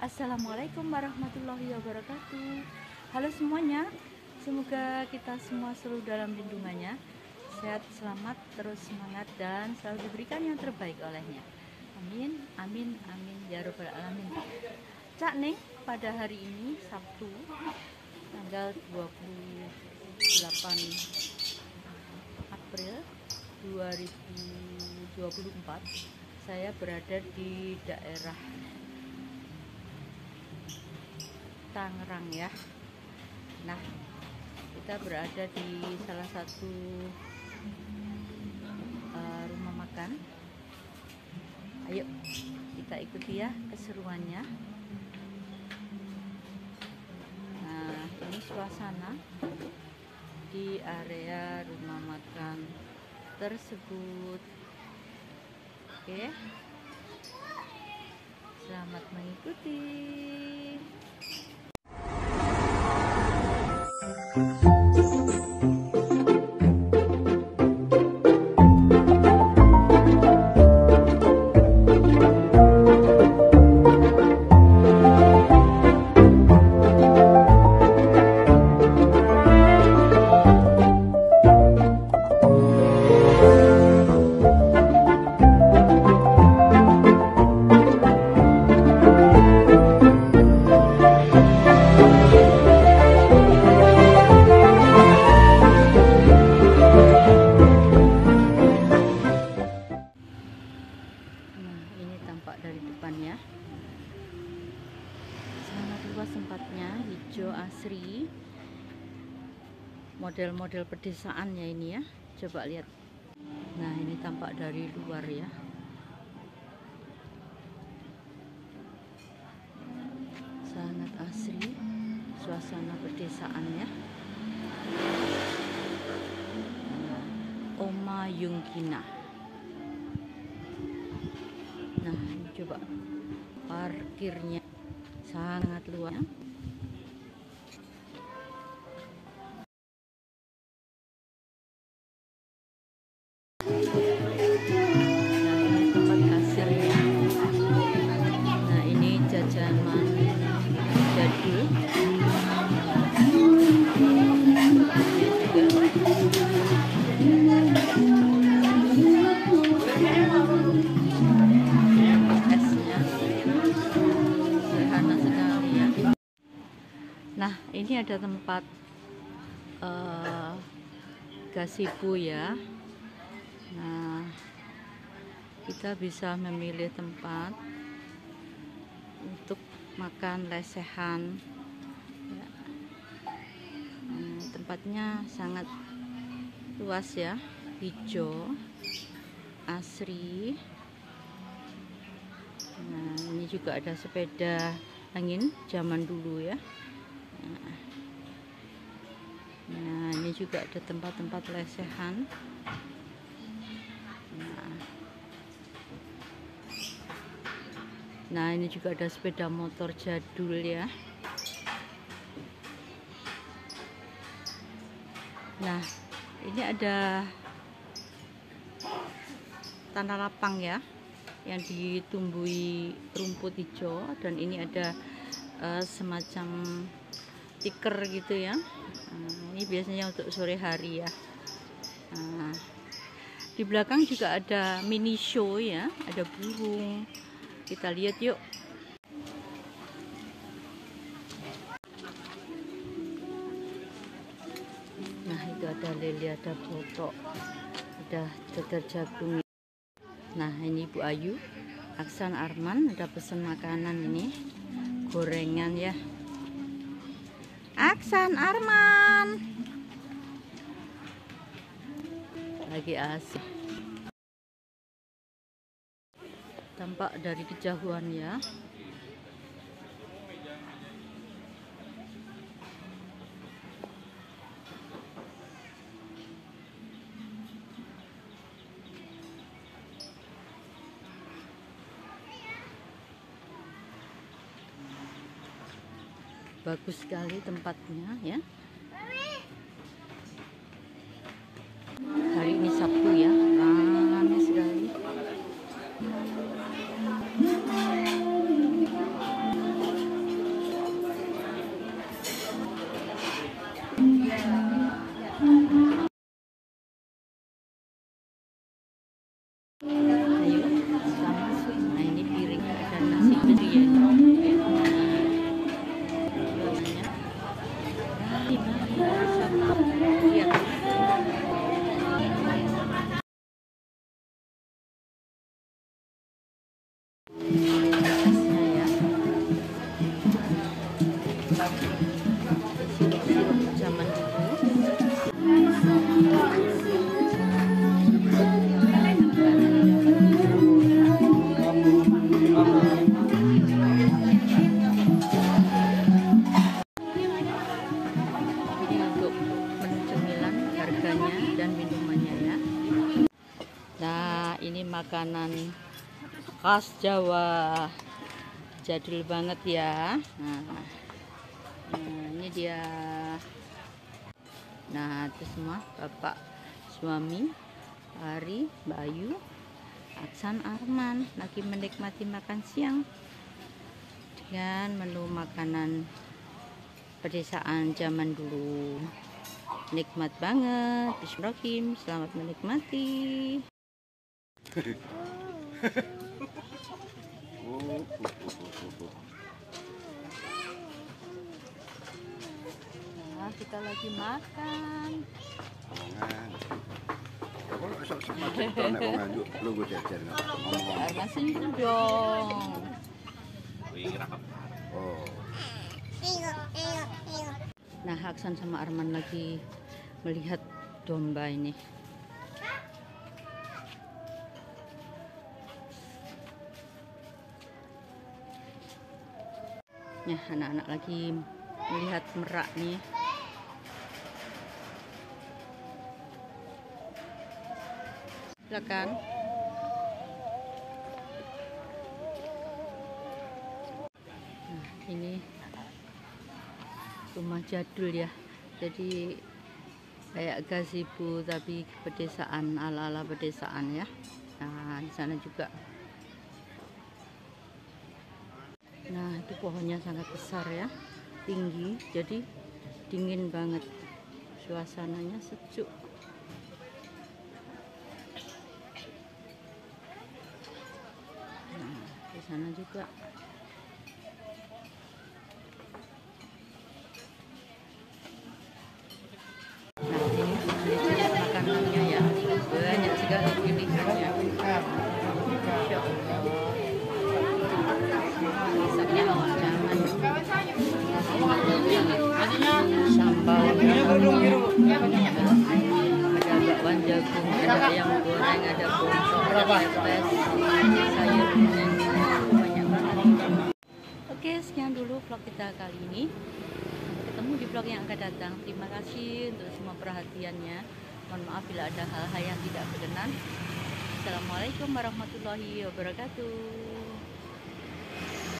Assalamualaikum warahmatullahi wabarakatuh. Halo semuanya Semoga kita semua selalu dalam lindungannya Sehat, selamat, terus semangat Dan selalu diberikan yang terbaik olehnya. Amin, amin, amin Ya Rabbal Alamin. Cak nih pada hari ini Sabtu Tanggal 28 April 2024 Saya berada di daerah Tangerang ya. Nah kita berada di salah satu uh, rumah makan. Ayo kita ikuti ya keseruannya. Nah ini suasana di area rumah makan tersebut. Oke. Selamat mengikuti asri model-model pedesaan ya ini ya. Coba lihat. Nah ini tampak dari luar ya. Sangat asri suasana pedesaan ya. Oma Yungkina. Nah ini coba parkirnya sangat luas ini ada tempat uh, gazebo ya. Nah, kita bisa memilih tempat untuk makan lesehan. Ya. Hmm, tempatnya sangat luas ya, hijau, asri. Nah, ini juga ada sepeda angin zaman dulu ya. Nah, ini juga ada tempat-tempat lesehan. Nah. nah, ini juga ada sepeda motor jadul ya. Nah, ini ada tanah lapang ya yang ditumbuhi rumput hijau dan ini ada uh, semacam stiker gitu ya. Nah, ini biasanya untuk sore hari ya. Nah, di belakang juga ada mini show ya ada burung. Kita lihat yuk. Nah itu ada lele ada botok ada dadar jagung. Nah ini Bu Ayu Aksan Arman ada pesan makanan ini. Gorengan ya Aksan Arman. Lagi asik. Tampak dari kejauhan ya bagus sekali tempatnya ya Nah, ini makanan khas Jawa. Jadul banget ya. Nah, nah, ini dia. Nah, itu semua Bapak suami Ari, Bayu, Aksan Arman lagi menikmati makan siang dengan menu makanan pedesaan zaman dulu. Nikmat banget. Bismillahirrahmanirrahim. Selamat menikmati. Nah, kita lagi makan. Dong. Oh. Nah, Aksan sama Arman lagi melihat domba ini. Ya, anak-anak lagi melihat merak nih. Silakan. Nah, ini rumah jadul ya jadi kayak gazebo tapi pedesaan ala-ala pedesaan ya nah di sana juga nah itu pohonnya sangat besar ya tinggi jadi dingin banget suasananya sejuk nah di sana juga Nah, ini ini makanannya ya. Banyak sekali pilihannya. Jagung ada ayam goreng ada bontok ada pepes sayur kuning banyak banget. Oke sekian dulu vlog kita kali ini. Ketemu di vlog yang akan datang. Terima kasih untuk semua perhatiannya. Mohon maaf bila ada hal-hal yang tidak berkenan. Assalamualaikum warahmatullahi wabarakatuh